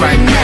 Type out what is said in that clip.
right now.